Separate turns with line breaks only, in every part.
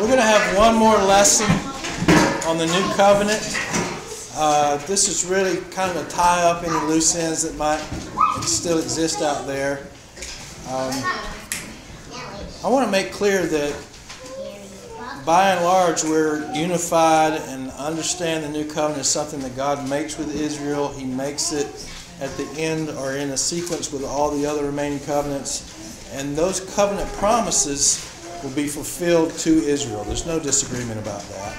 We're going to have one more lesson on the new covenant. Uh, this is really kind of a tie up any loose ends that might still exist out there. Um, I want to make clear that by and large we're unified and understand the new covenant is something that God makes with Israel. He makes it at the end or in a sequence with all the other remaining covenants. And those covenant promises will be fulfilled to Israel. There's no disagreement about that.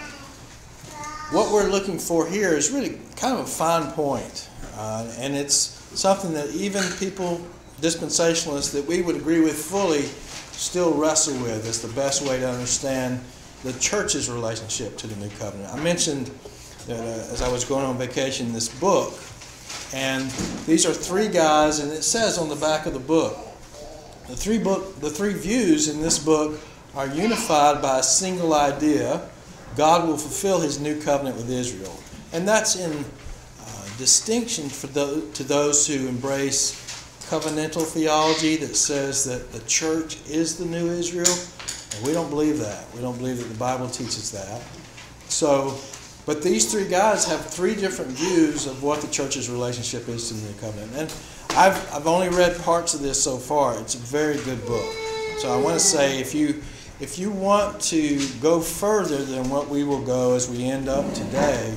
What we're looking for here is really kind of a fine point, uh, and it's something that even people, dispensationalists, that we would agree with fully, still wrestle with as the best way to understand the church's relationship to the new covenant. I mentioned that uh, as I was going on vacation, this book, and these are three guys, and it says on the back of the book, the three book, the three views in this book are unified by a single idea God will fulfill his new covenant with Israel. And that's in uh, distinction for the, to those who embrace covenantal theology that says that the church is the new Israel. And we don't believe that. We don't believe that the Bible teaches that. So, but these three guys have three different views of what the church's relationship is to the new covenant. And I've, I've only read parts of this so far. It's a very good book. So I want to say if you if you want to go further than what we will go as we end up today,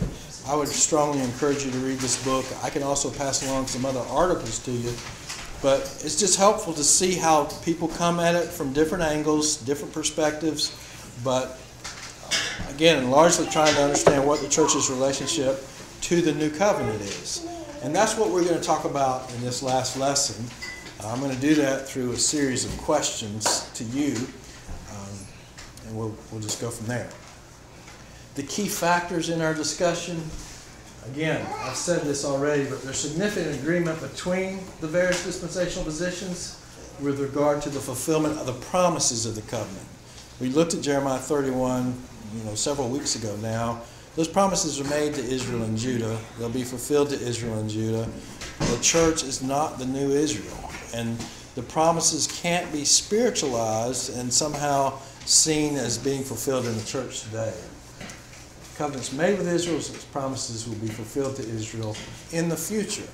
I would strongly encourage you to read this book. I can also pass along some other articles to you, but it's just helpful to see how people come at it from different angles, different perspectives, but uh, again, largely trying to understand what the church's relationship to the new covenant is. And that's what we're going to talk about in this last lesson. I'm going to do that through a series of questions to you and we'll, we'll just go from there. The key factors in our discussion, again, I've said this already, but there's significant agreement between the various dispensational positions with regard to the fulfillment of the promises of the covenant. We looked at Jeremiah 31, you know, several weeks ago now. Those promises are made to Israel and Judah. They'll be fulfilled to Israel and Judah. The church is not the new Israel. And the promises can't be spiritualized and somehow seen as being fulfilled in the church today. Covenants made with Israel, its promises will be fulfilled to Israel in the future.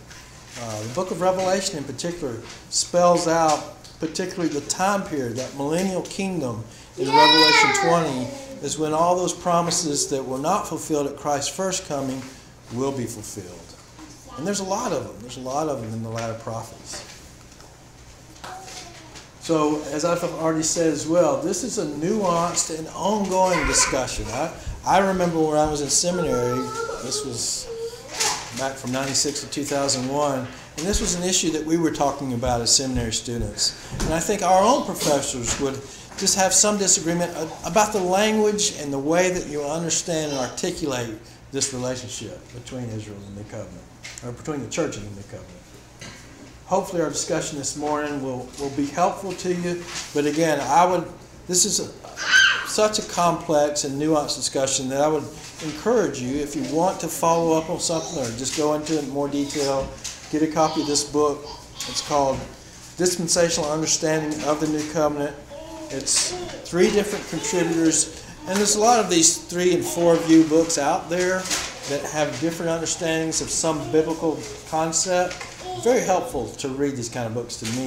Uh, the book of Revelation, in particular, spells out particularly the time period, that millennial kingdom in yeah! Revelation 20, is when all those promises that were not fulfilled at Christ's first coming will be fulfilled. And there's a lot of them. There's a lot of them in the latter prophets. So, as I've already said as well, this is a nuanced and ongoing discussion. I, I remember when I was in seminary, this was back from 96 to 2001, and this was an issue that we were talking about as seminary students. And I think our own professors would just have some disagreement about the language and the way that you understand and articulate this relationship between Israel and the covenant, or between the church and the covenant hopefully our discussion this morning will, will be helpful to you. But again, I would, this is a, such a complex and nuanced discussion that I would encourage you, if you want to follow up on something or just go into it in more detail, get a copy of this book. It's called Dispensational Understanding of the New Covenant. It's three different contributors, and there's a lot of these three and four view books out there that have different understandings of some biblical concept very helpful to read these kind of books to me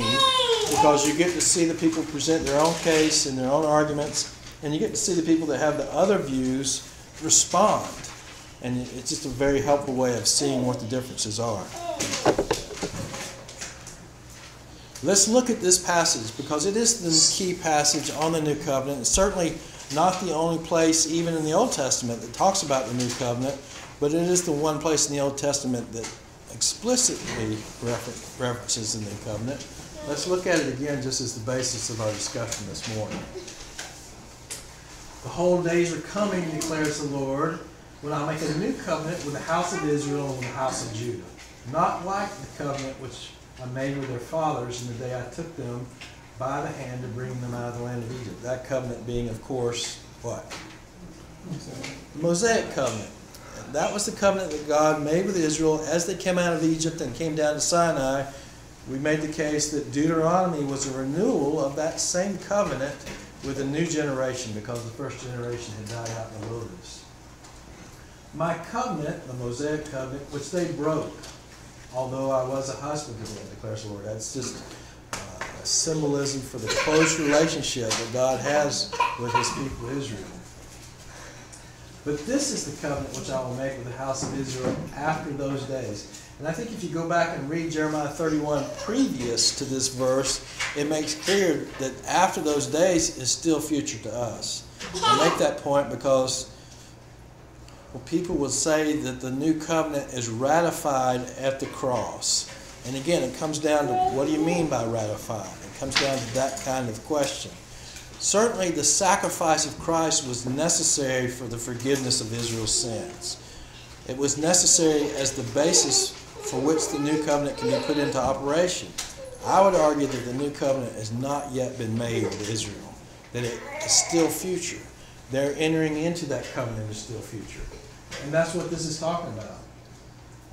because you get to see the people present their own case and their own arguments, and you get to see the people that have the other views respond. And it's just a very helpful way of seeing what the differences are. Let's look at this passage because it is the key passage on the new covenant. It's certainly not the only place, even in the Old Testament, that talks about the new covenant, but it is the one place in the Old Testament that explicitly refer- references in the covenant. Let's look at it again just as the basis of our discussion this morning. The whole days are coming, declares the Lord, when I make a new covenant with the house of Israel and the house of Judah. Not like the covenant which I made with their fathers in the day I took them by the hand to bring them out of the land of Egypt. That covenant being, of course, what? The Mosaic covenant that was the covenant that God made with Israel as they came out of Egypt and came down to Sinai. We made the case that Deuteronomy was a renewal of that same covenant with a new generation because the first generation had died out in the wilderness. My covenant, the Mosaic covenant, which they broke, although I was a husband to them, declares the Lord. That's just uh, a symbolism for the close relationship that God has with his people Israel. But this is the covenant which I will make with the house of Israel after those days. And I think if you go back and read Jeremiah 31 previous to this verse, it makes clear that after those days is still future to us. I make that point because well, people will say that the new covenant is ratified at the cross. And again, it comes down to what do you mean by ratified? It comes down to that kind of question. Certainly, the sacrifice of Christ was necessary for the forgiveness of Israel's sins. It was necessary as the basis for which the new covenant can be put into operation. I would argue that the new covenant has not yet been made with Israel, that it is still future. They're entering into that covenant is still future. And that's what this is talking about.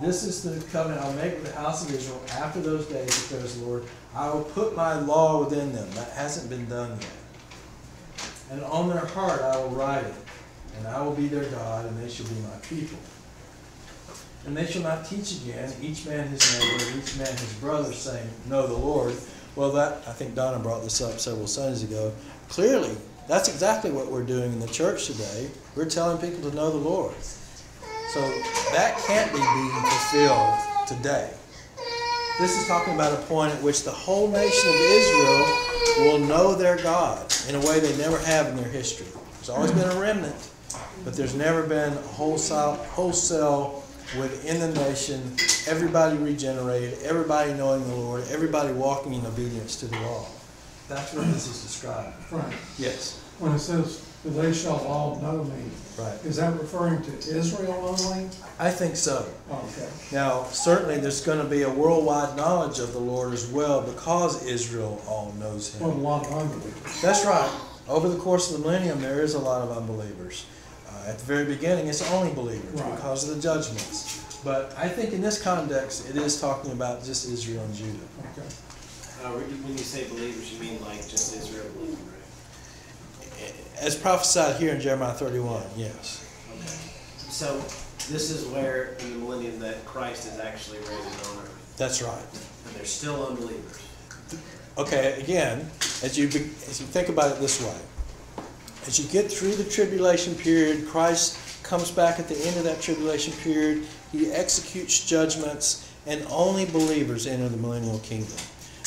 This is the covenant I'll make with the house of Israel after those days, declares the Lord. I will put my law within them. That hasn't been done yet and on their heart I will write it, and I will be their God, and they shall be my people. And they shall not teach again, each man his neighbor, each man his brother, saying, Know the Lord. Well, that I think Donna brought this up several Sundays ago. Clearly, that's exactly what we're doing in the church today. We're telling people to know the Lord. So that can't be being fulfilled today. This is talking about a point at which the whole nation of Israel will know their God in a way they never have in their history. There's always been a remnant, but there's never been a wholesale, wholesale within the nation, everybody regenerated, everybody knowing the Lord, everybody walking in obedience to the law. That's what this is describing.
Right.
Yes.
When it says, they shall all know me,
Right.
is that referring to Israel only?
I think so.
Okay.
Now, certainly there's going to be a worldwide knowledge of the Lord as well because Israel all knows
Well, a
him.
lot of unbelievers.
That's right. Over the course of the millennium, there is a lot of unbelievers. Uh, at the very beginning, it's only believers
Right.
because of the judgments. But I think in this context, it is talking about just Israel and Judah.
Okay.
Uh, when you say believers, you mean like just Israel believing, right?
As prophesied here in Jeremiah 31, yes.
Okay. So this is where in the millennium that Christ is actually raised on earth,
That's right.
And they're still unbelievers.
Okay, again, as you, as you think about it this way, as you get through the tribulation period, Christ comes back at the end of that tribulation period, he executes judgments, and only believers enter the millennial kingdom.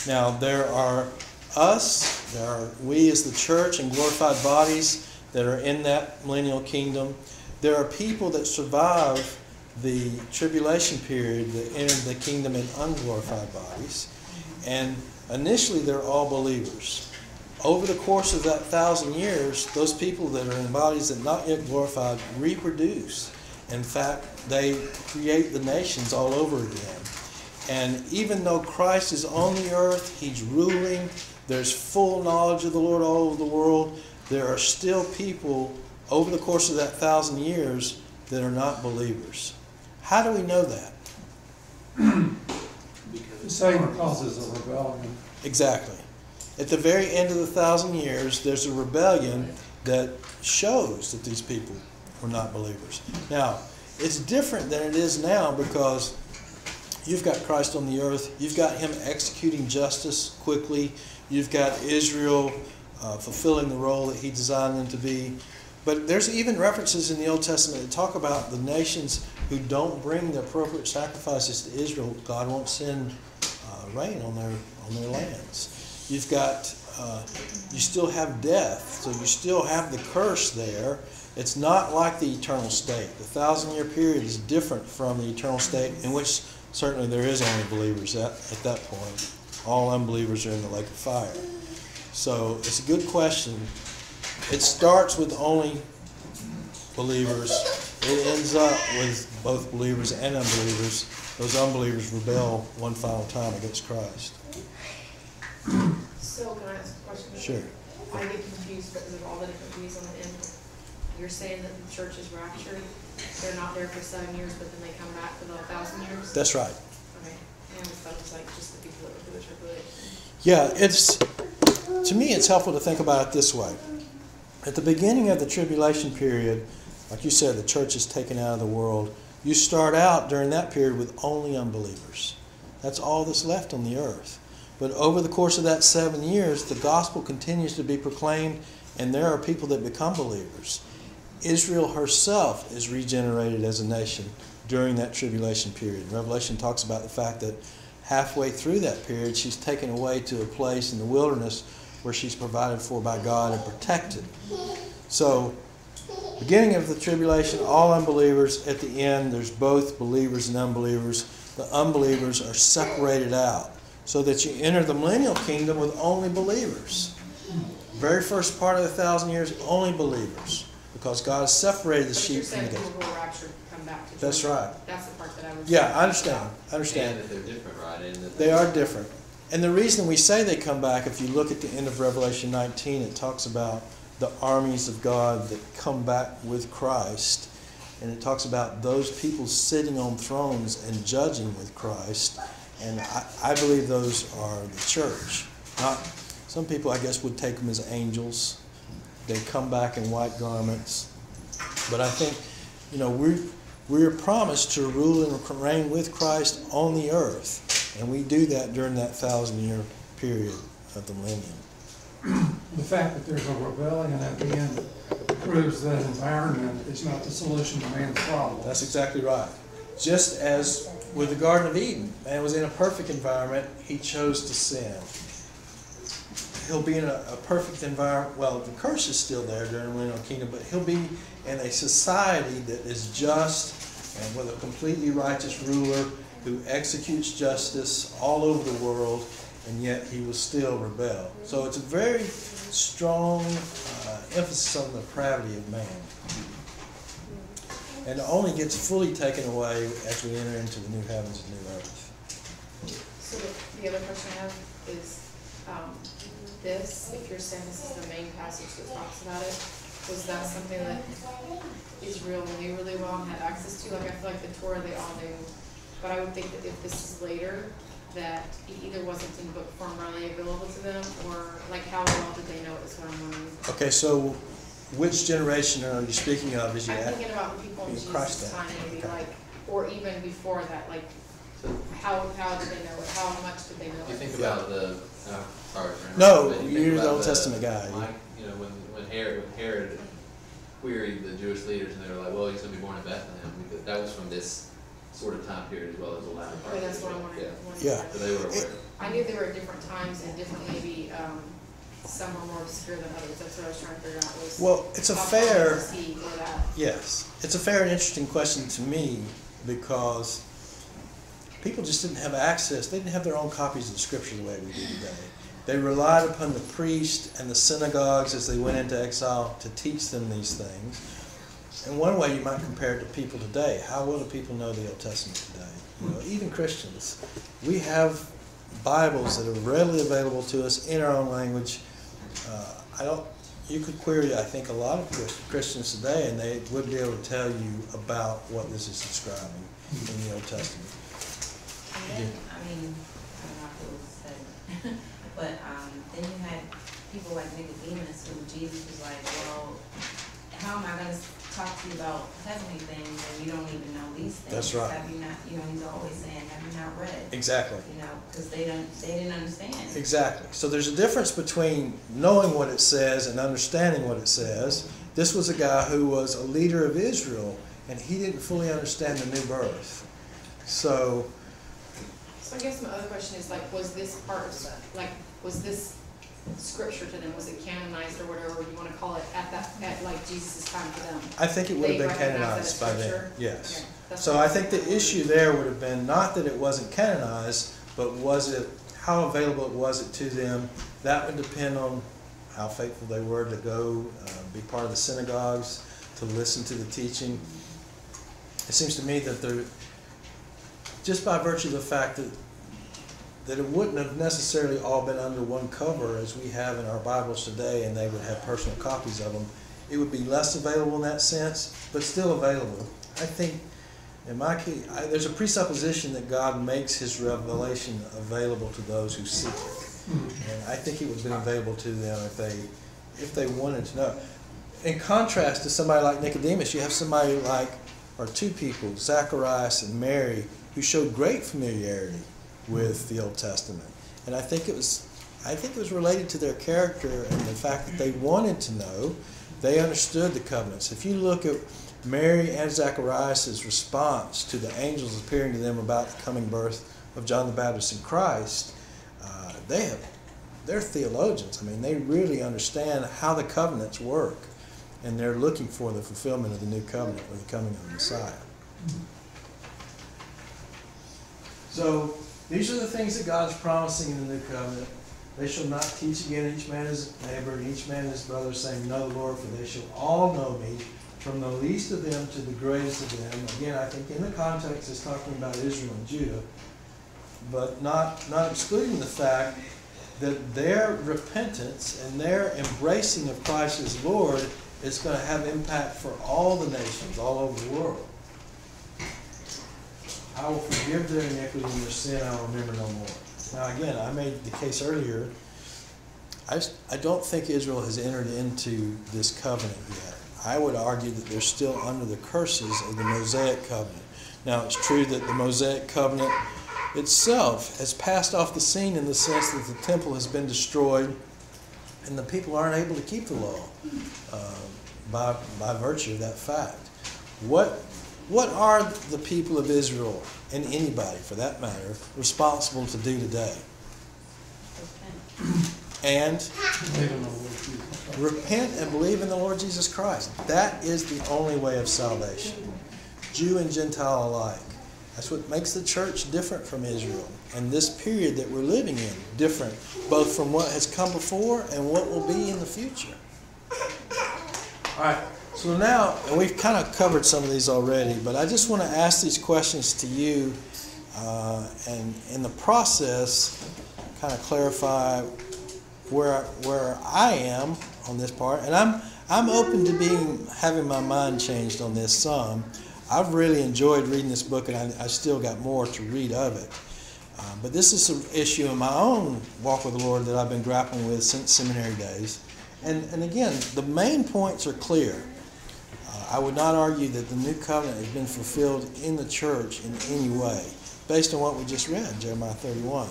Now, there are us, there are we as the church and glorified bodies that are in that millennial kingdom. There are people that survive the tribulation period that enter the kingdom in unglorified bodies. And initially, they're all believers. Over the course of that thousand years, those people that are in bodies that not yet glorified reproduce. In fact, they create the nations all over again. And even though Christ is on the earth, He's ruling, there's full knowledge of the Lord all over the world, there are still people over the course of that thousand years that are not believers. How do we know that?
Because
Satan causes a rebellion.
Exactly. At the very end of the thousand years, there's a rebellion that shows that these people were not believers. Now, it's different than it is now because you've got Christ on the earth, you've got Him executing justice quickly, you've got Israel uh, fulfilling the role that He designed them to be. But there's even references in the Old Testament that talk about the nations who don't bring the appropriate sacrifices to Israel. God won't send uh, rain on their on their lands. You've got uh, you still have death, so you still have the curse there. It's not like the eternal state. The thousand year period is different from the eternal state, in which certainly there is only believers at, at that point. All unbelievers are in the lake of fire. So it's a good question. It starts with only believers. It ends up with both believers and unbelievers. Those unbelievers rebel one final time against Christ.
So can I ask a question?
Sure.
I get confused because of all the different views on the end. You're saying that the church is raptured, they're not there for seven years, but then they come back for the thousand years?
That's right.
Okay, and I was like just the people that tribulation.
Yeah, it's to me it's helpful to think about it this way. At the beginning of the tribulation period, like you said, the church is taken out of the world. You start out during that period with only unbelievers. That's all that's left on the earth. But over the course of that seven years, the gospel continues to be proclaimed, and there are people that become believers. Israel herself is regenerated as a nation during that tribulation period. Revelation talks about the fact that halfway through that period, she's taken away to a place in the wilderness where she's provided for by God and protected. So, beginning of the tribulation, all unbelievers. At the end, there's both believers and unbelievers. The unbelievers are separated out so that you enter the millennial kingdom with only believers. Very first part of the thousand years, only believers. Because God has separated the
But you're
sheep from the goats.
people who are raptured come back to.
That's
join.
right.
That's the part that I was.
Yeah, I understand. I
And
understand.
that they're different, right? And that
They are different. And the reason we say they come back, if you look at the end of Revelation 19, it talks about the armies of God that come back with Christ. And it talks about those people sitting on thrones and judging with Christ. And I, I believe those are the church. Not, some people, I guess, would take them as angels. They come back in white garments. But I think, you know, we're, we're promised to rule and reign with Christ on the earth, and we do that during that thousand-year period of the millennium.
The fact that there's a rebellion at the end proves that environment is not the solution to man's problem.
That's exactly right. Just as with the Garden of Eden, man was in a perfect environment, he chose to sin. He'll be in a, a perfect environment. Well, the curse is still there during the millennial kingdom, but he'll be in a society that is just and with a completely righteous ruler who executes justice all over the world, and yet he will still rebel. So it's a very strong uh, emphasis on the depravity of man. And it only gets fully taken away as we enter into the new heavens and new earth.
So the, the other question I have is, um, this, if you're saying this is the main passage that talks about it, was that something that Israel knew really well and had access to? Like, I feel like the Torah they all knew, but I would think that if this is later, that it either wasn't in book form readily available to them, or like how well did they know it what I'm wondering.
Okay, so which generation are you speaking of Is you
I'm thinking about the people in Jesus' time, maybe
Okay.
like, or even before that, like, how, how did they know it? How much did they know
you
it?
think about the, uh, sorry. for
No,
but you think
you're the
about
Old Testament guy.
Mike, you know, when, when Herod, when Herod queried the Jewish leaders and they were like, well, he's gonna be born in Bethlehem, because that was from this sort of time period as well as the latter part.
Okay,
of
that's what I'm
Israel.
wondering.
Yeah,
Yeah.
so they were aware.
I knew they were at different times and different, maybe, um, some were more obscure than others, that's what I was trying to figure out was.
Well, it's a
how far
fair,
to See where that,
yes, it's a fair and interesting question to me because people just didn't have access, they didn't have their own copies of the scripture the way we do today. They relied upon the priest and the synagogues as they went into exile to teach them these things. And one way you might compare it to people today, how well do people know the Old Testament today? You know, even Christians. We have Bibles that are readily available to us in our own language. Uh, I don't. You could query, I think, a lot of Christians today, and they would be able to tell you about what this is describing in the Old Testament.
Then, I mean, I don't know if it was said, but, um, then you had people like Nicodemus who Jesus was like, well, how am I gonna talk to you about heavenly things and you don't even know these things?
That's right.
Have you not, you know, he's always saying, have you not read?
Exactly.
You know, cause they don't, they didn't understand.
Exactly. So there's a difference between knowing what it says and understanding what it says. This was a guy who was a leader of Israel, and he didn't fully understand the new birth. So,
so I guess my other question is like, was this part, of like, was this scripture to them, was it canonized or whatever you wanna call it, at that, at like Jesus' time to them?
I think it would have been canonized by then. Yes.
Okay,
So I think the issue there would have been not that it wasn't canonized, but was it, how available was it to them? That would depend on how faithful they were to go, uh, be part of the synagogues, to listen to the teaching. It seems to me that they're, just by virtue of the fact that, that it wouldn't have necessarily all been under one cover as we have in our Bibles today, and they would have personal copies of them, it would be less available in that sense, but still available. I think, in my case, I, there's a presupposition that God makes His revelation available to those who seek it, and I think it would have been available to them if they, if they wanted to know. in contrast to somebody like Nicodemus, you have somebody like, or two people, Zacharias and Mary, who showed great familiarity with the Old Testament. And I think it was, I think it was related to their character and the fact that they wanted to know. They understood the covenants. If you look at Mary and Zacharias' response to the angels appearing to them about the coming birth of John the Baptist in Christ, uh, they have, they're theologians. I mean, they really understand how the covenants work, and they're looking for the fulfillment of the new covenant with the coming of the Messiah. So these are the things that God's promising in the new covenant. They shall not teach again each man his neighbor and each man his brother, saying, Know the Lord, for they shall all know me, from the least of them to the greatest of them. Again, I think in the context it's talking about Israel and Judah, but not, not excluding the fact that their repentance and their embracing of Christ as Lord is going to have impact for all the nations all over the world. I will forgive their iniquity and their sin I will remember no more. Now, again, I made the case earlier. I, I don't think Israel has entered into this covenant yet. I would argue that they're still under the curses of the Mosaic covenant. Now, it's true that the Mosaic covenant itself has passed off the scene in the sense that the temple has been destroyed and the people aren't able to keep the law uh, by, by virtue of that fact. What, what are the people of Israel, and anybody for that matter, responsible to do today? And repent and believe in the Lord Jesus Christ. That is the only way of salvation, Jew and Gentile alike. That's what makes the church different from Israel. And this period that we're living in, different both from what has come before and what will be in the future. All right, so now, and we've kind of covered some of these already, but I just want to ask these questions to you uh, and in the process, kind of clarify where where I am on this part, and I'm I'm open to being having my mind changed on this some. I've really enjoyed reading this book, and I, I still got more to read of it. Uh, but this is an issue in my own walk with the Lord that I've been grappling with since seminary days. And and again, the main points are clear. I would not argue that the new covenant has been fulfilled in the church in any way, based on what we just read, Jeremiah 31.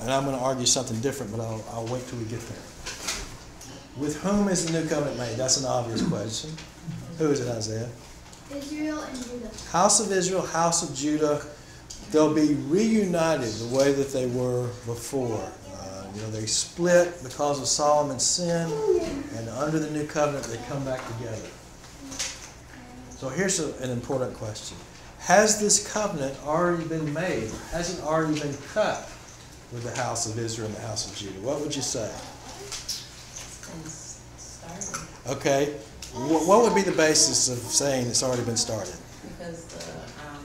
And I'm going to argue something different, but I'll, I'll wait till we get there. With whom is the new covenant made? That's an obvious question. Who is it, Isaiah?
Israel and Judah.
House of Israel, house of Judah, they'll be reunited the way that they were before. You know, they split because of Solomon's sin, and under the new covenant, they come back together. So here's a, an important question Has this covenant already been made? Has it already been cut with the house of Israel and the house of Judah? What would you say?
It's been s- started
Okay, Wh- what would be the basis of saying it's already been started?
because the, um,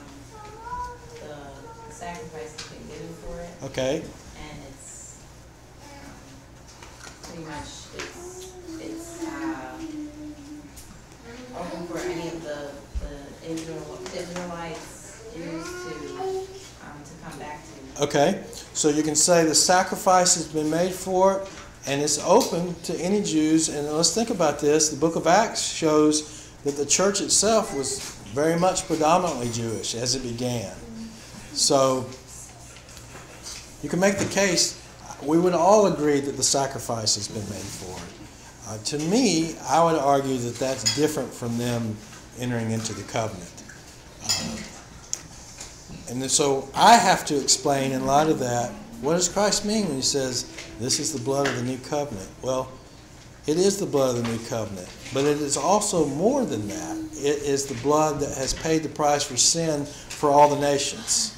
the sacrifice has been given for it
Okay,
and it's, um, pretty much, it's, it's, uh, open for any of the, the Israel, Israelites, Jews to, um, to come back to.
okay. So you can say the sacrifice has been made for it, and it's open to any Jews. And let's think about this. The book of Acts shows that the church itself was very much predominantly Jewish as it began. So you can make the case, we would all agree that the sacrifice has been made for it. Uh, to me, I would argue that that's different from them entering into the covenant. Uh, and so I have to explain, in light of that, what does Christ mean when he says, This is the blood of the new covenant? Well, it is the blood of the new covenant, but it is also more than that. It is the blood that has paid the price for sin for all the nations.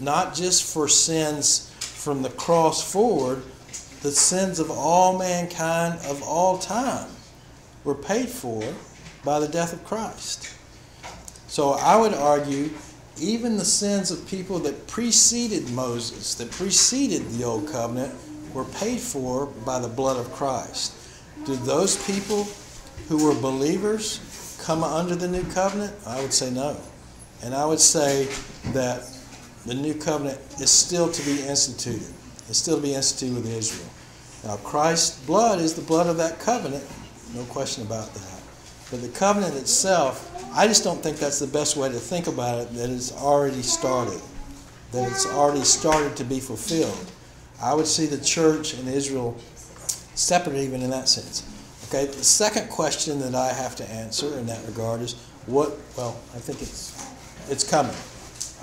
Not just for sins from the cross forward, the sins of all mankind of all time were paid for by the death of Christ. So I would argue even the sins of people that preceded Moses, that preceded the old covenant, were paid for by the blood of Christ. Did those people who were believers come under the new covenant? I would say no. And I would say that the new covenant is still to be instituted. It's still to be instituted with Israel. Now, Christ's blood is the blood of that covenant, no question about that. But the covenant itself, I just don't think that's the best way to think about it, that it's already started, that it's already started to be fulfilled. I would see the church and Israel separate even in that sense. Okay, the second question that I have to answer in that regard is what, well, I think it's, it's coming.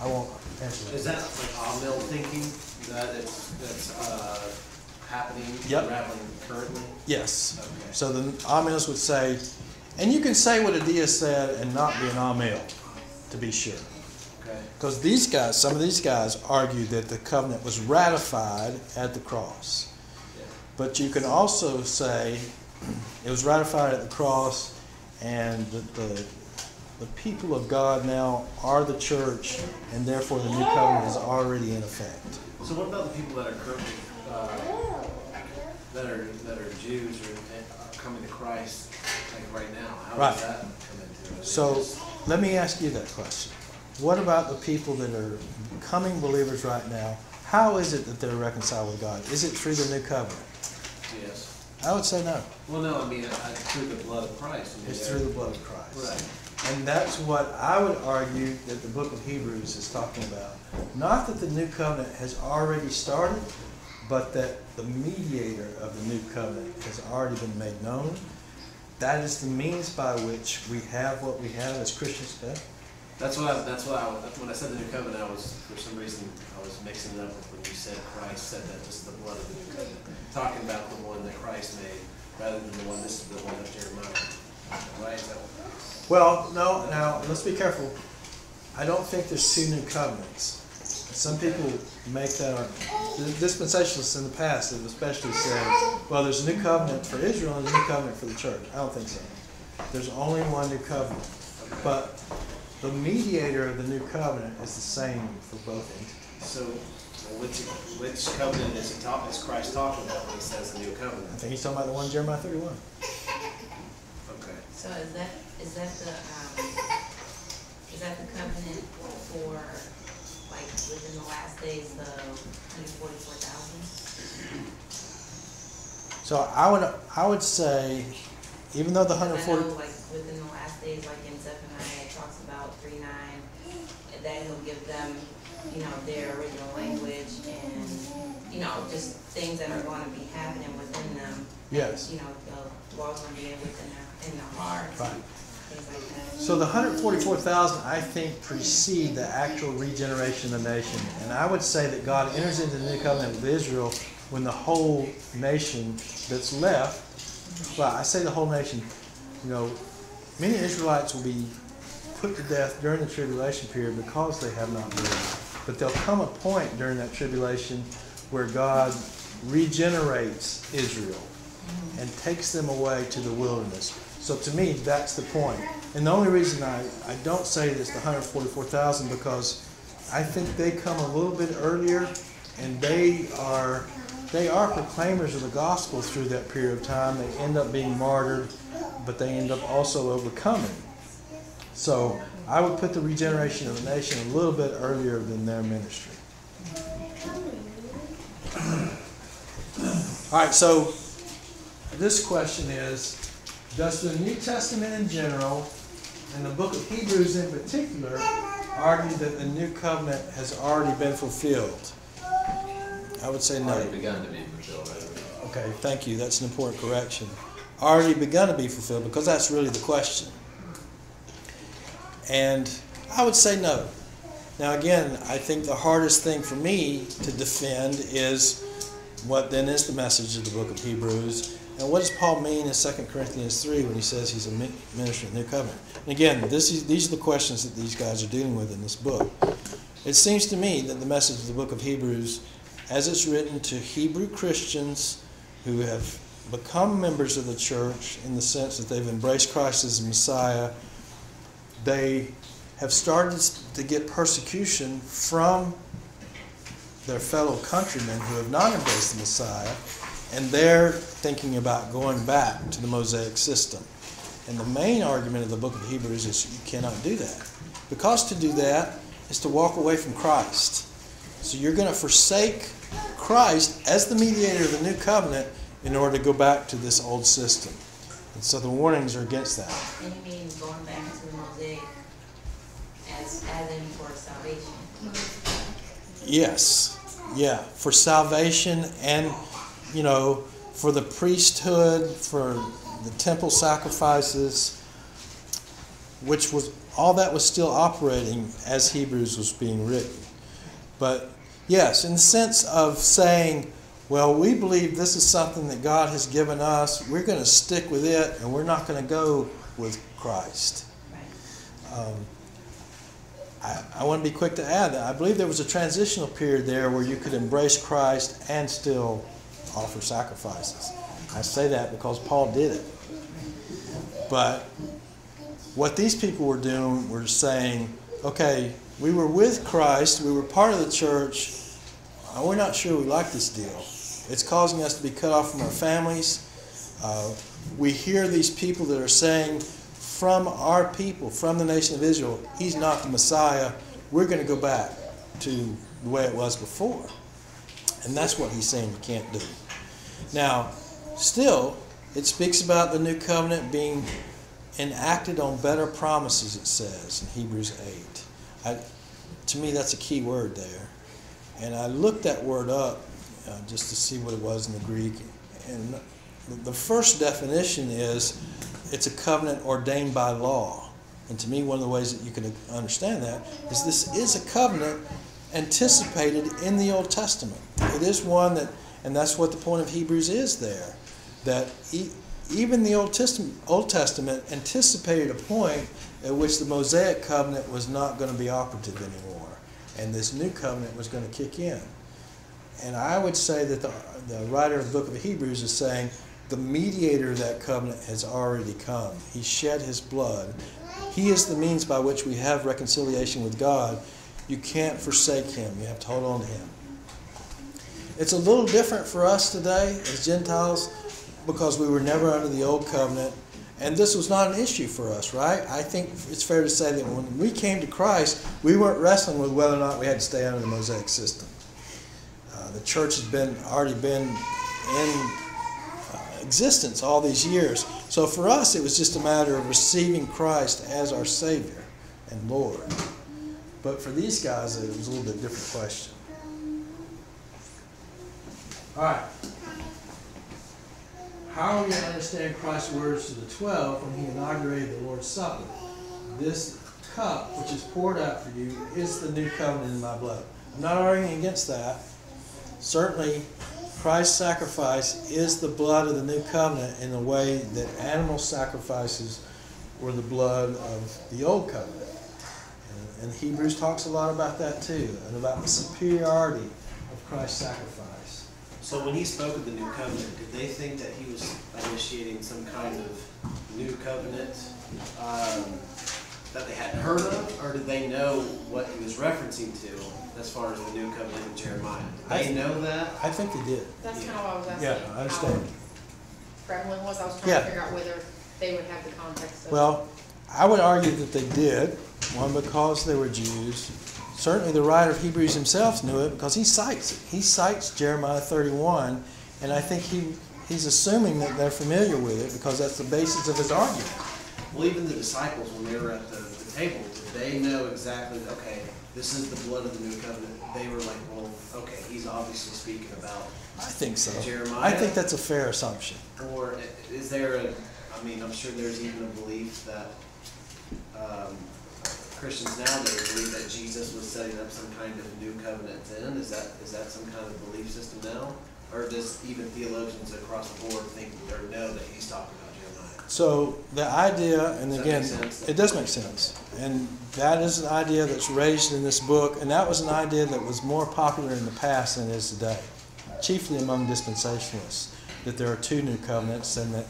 I won't.
Is that like amil thinking that it's, that's, uh, happening,
Yep.
happening currently?
Yes.
Okay.
So the Amils would say, and you can say what Adia said and not be an Amil, to be sure.
Okay.
Because these guys, some of these guys argue that the covenant was ratified at the cross.
Yeah.
But you can also say it was ratified at the cross and that the, the people of God now are the church and therefore the new covenant is already in effect.
So what about the people that are currently, uh, that are, that are Jews or are coming to Christ, like right now? How
Right.
does that come into it
So let me ask you that question. What about the people that are becoming believers right now? How is it that they're reconciled with God? Is it through the new covenant?
Yes.
I would say no.
Well, no, I mean, uh, through the blood of Christ. I mean,
It's through the blood of Christ.
Right.
And that's what I would argue that the book of Hebrews is talking about. Not that the new covenant has already started, but that the mediator of the new covenant has already been made known. That is the means by which we have what we have as Christians today.
That's what I, that's what I, when I said the new covenant, I was, for some reason, I was mixing it up with when you said Christ said that this is the blood of the new covenant. Talking about the one that Christ made, rather than the one, this is the one of Jeremiah. Right? Is that-
Well, no, now, let's be careful. I don't think there's two new covenants. Some people make that argument. The dispensationalists in the past have especially said, well, there's a new covenant for Israel and a new covenant for the church. I don't think so. There's only one new covenant. But the mediator of the new covenant is the same for both entities.
So, which, which covenant is he talking, is Christ talking about when he says the new covenant?
I think he's talking about the one in Jeremiah 31.
So is that, is that the, um, is that the covenant for, like, within the last days, the hundred forty-four thousand?
So I would, I would say, even though the
I
140,
know, like, within the last days, like in Zephaniah, it talks about three nine, that he'll give them, you know, their original language and, you know, just things that are gonna be happening within them.
Yes.
You know, the law's gonna be within their, in their hearts,
Right. So the 144,000, I think, precede the actual regeneration of the nation. And I would say that God enters into the new covenant with Israel when the whole nation that's left, well, I say the whole nation, you know, many Israelites will be put to death during the tribulation period because they have not believed. But there'll come a point during that tribulation where God regenerates Israel and takes them away to the wilderness. So to me, that's the point. And the only reason I, I don't say it's the 144,000 because I think they come a little bit earlier and they are they are proclaimers of the gospel through that period of time. They end up being martyred, but they end up also overcoming. So I would put the regeneration of the nation a little bit earlier than their ministry. All right, so this question is Does the New Testament in general and the book of Hebrews in particular argue that the new covenant has already been fulfilled? I would say no.
Already begun to be fulfilled.
Okay, thank you. That's an important correction. Already begun to be fulfilled because that's really the question. And I would say no. Now, again, I think the hardest thing for me to defend is what then is the message of the book of Hebrews. And what does Paul mean in 2 Corinthians 3 when he says he's a minister of the new covenant? And again, this is, these are the questions that these guys are dealing with in this book. It seems to me that the message of the book of Hebrews, as it's written to Hebrew Christians who have become members of the church in the sense that they've embraced Christ as Messiah, they have started to get persecution from their fellow countrymen who have not embraced the Messiah, and they're thinking about going back to the Mosaic system. And the main argument of the book of Hebrews is you cannot do that. Because to do that is to walk away from Christ. So you're going to forsake Christ as the mediator of the new covenant in order to go back to this old system. And so the warnings are against that.
And you mean going back to the Mosaic as, as in for salvation?
Yes, yeah, for salvation and, you know, for the priesthood, for the temple sacrifices, which was, all that was still operating as Hebrews was being written. But yes, in the sense of saying, well, we believe this is something that God has given us, we're going to stick with it, and we're not going to go with Christ. Um, I, I want to be quick to add that I believe there was a transitional period there where you could embrace Christ and still offer sacrifices. I say that because Paul did it. But what these people were doing were saying, okay, we were with Christ, we were part of the church, uh, we're not sure we like this deal. It's causing us to be cut off from our families. Uh, we hear these people that are saying, from our people, from the nation of Israel, he's not the Messiah. We're going to go back to the way it was before. And that's what he's saying you can't do. Now, still, it speaks about the new covenant being enacted on better promises, it says in Hebrews 8. I, to me, that's a key word there. And I looked that word up uh, just to see what it was in the Greek. And the first definition is it's a covenant ordained by law. And to me, one of the ways that you can understand that is this is a covenant anticipated in the Old Testament. It is one that, and that's what the point of Hebrews is there, that e- even the Old Testament, Old Testament anticipated a point at which the Mosaic covenant was not going to be operative anymore, and this new covenant was going to kick in. And I would say that the, the writer of the book of Hebrews is saying the mediator of that covenant has already come. He shed his blood. He is the means by which we have reconciliation with God. You can't forsake him, you have to hold on to him. It's a little different for us today as Gentiles because we were never under the old covenant. And this was not an issue for us, right? I think it's fair to say that when we came to Christ, we weren't wrestling with whether or not we had to stay under the Mosaic system. Uh, the church has been already been in uh, existence all these years. So for us, it was just a matter of receiving Christ as our Savior and Lord. But for these guys, it was a little bit different question. All right. How are we going to understand Christ's words to the twelve when he inaugurated the Lord's Supper? This cup, which is poured out for you, is the new covenant in my blood. I'm not arguing against that. Certainly, Christ's sacrifice is the blood of the new covenant in the way that animal sacrifices were the blood of the old covenant. And, and Hebrews talks a lot about that too, and about the superiority of Christ's sacrifice.
So when he spoke of the new covenant, did they think that he was initiating some kind of new covenant um, that they hadn't heard of, or did they know what he was referencing to as far as the new covenant in Jeremiah? Did
I-
they know that?
I think they did.
That's kind of what I was asking.
Yeah, I understand.
How prevalent was, I was trying
Yeah.
to figure out whether they would have the context of.
Well, I would argue that they did. One, because they were Jews. Certainly, the writer of Hebrews himself knew it because he cites it. He cites Jeremiah 31, and I think he, he's assuming that they're familiar with it because that's the basis of his argument.
Well, even the disciples, when they were at the, the table, they know exactly, okay, this is the blood of the new covenant? They were like, well, okay, he's obviously speaking about,
I think so.
Jeremiah?
I think that's a fair assumption.
or is there a, I mean, I'm sure there's even a belief that, um, Christians nowadays believe that Jesus was setting up some kind of new covenant then? Is that, is that some kind of belief system now? Or does even theologians across the board think or know that he's talking about Jeremiah?
So the idea, and again, it does make sense, and that is an idea that's raised in this book, and that was an idea that was more popular in the past than it is today, chiefly among dispensationalists, that there are two new covenants, and that